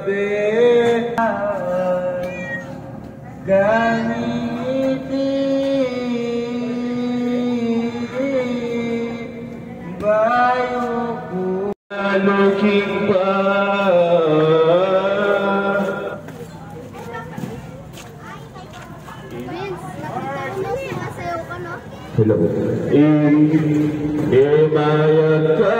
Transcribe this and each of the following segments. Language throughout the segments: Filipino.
Kaya be Ganiti Bayo ko Looking pa? Hello. In Imayakas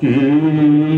Mm-hmm.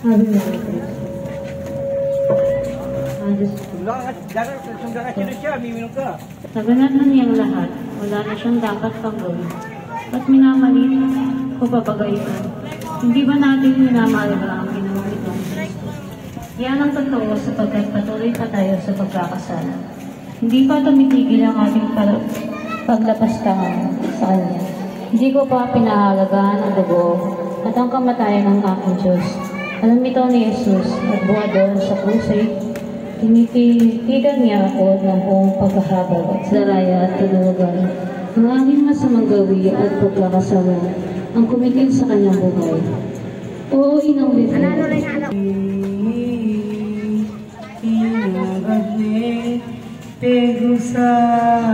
Ito. Ko. Sa ganun niyang lahat, wala na siyang dapat pang gawin. Ba't minamalit o papagaitan? Hindi ba natin minamahalaga ang ginawang ito? Yan ang totoo sapagkat patuloy pa tayo sa pagkakasala. Hindi pa tumitigil ang ating paglapastangan sa Kanya. Hindi ko pa pinahalagaan ang dugo at ang kamatayan ng aking Diyos. Alam ito ni Jesus at buha doon sa krusay Tinititigan niya ako ng buong pagkahabag at saraya at tulugan. Ang aming masamang gawi at pagkakasama ang kumitil sa kanyang buhay. Oo, inang bibig. Inagad tegusan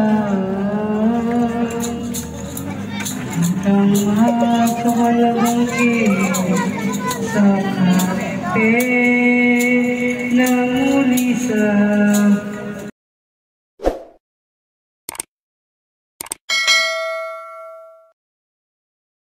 Ang makakalabang sa kape na muli sa